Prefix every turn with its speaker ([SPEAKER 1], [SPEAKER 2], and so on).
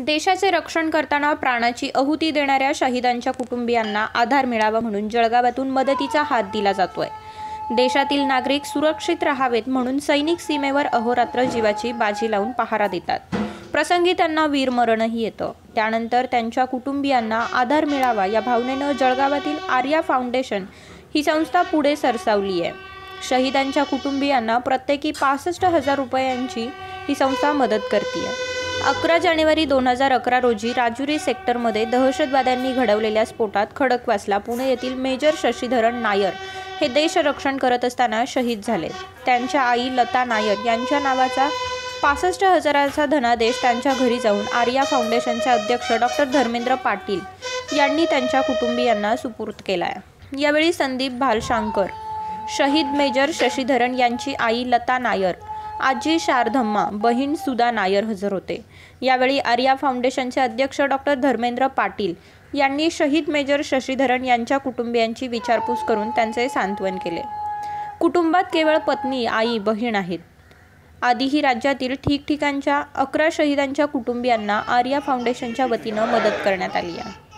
[SPEAKER 1] देशाचे रक्षण करताना प्राणाची आहुती देणाऱ्या शहीदांच्या कुटुंबियांना आधार मिळावा म्हणून जळगावातून मदतीचा हात दिला जातोय. देशातील नागरिक सुरक्षित राहावेत म्हणून सैनिक सीमेवर अहोरात्र जीवाची बाजी लावून पहारा देतात. प्रसंगी त्यांना वीरमरणही येतं. त्यानंतर त्यांच्या कुटुंबियांना आधार मिळावा या भावनेनं जळगावातील आर्या फाउंडेशन ही संस्था पुढे सरसावली आहे शहीदांच्या कुटुंबियांना प्रत्येकी पासष्ट हजार रुपयांची ही संस्था मदत करते आहे अकरा जानेवारी दोन हजार अकरा रोजी राजुरी सेक्टरमध्ये दहशतवाद्यांनी घडवलेल्या स्फोटात खडकवासला पुणे येथील मेजर शशीधरन नायर हे देशरक्षण करत असताना शहीद झाले. त्यांच्या आई लता नायर यांच्या नावाचा पासष्ट हजाराचा धनादेश त्यांच्या घरी जाऊन आर्या फाउंडेशनचे अध्यक्ष डॉक्टर धर्मेंद्र पाटील यांनी त्यांच्या कुटुंबियांना सुपूर्द केला आहे यावेळी संदीप भालशांकर शहीद मेजर शशीधरन यांची आई लता नायर आजी शारधम्मा बहीण सुधा नायर हजर होते. यावेळी आर्या फाउंडेशनचे अध्यक्ष डॉक्टर धर्मेंद्र पाटील यांनी शहीद मेजर शशीधरन यांच्या कुटुंबियांची विचारपूस करून त्यांचे सांत्वन केले. कुटुंबात केवळ पत्नी आई बहीण आहेत. आधीही राज्यातील ठिकठिकाणच्या अकरा शहीदांच्या कुटुंबियांना आर्या फाउंडेशनच्या वतीनं मदत करण्यात आली आहे.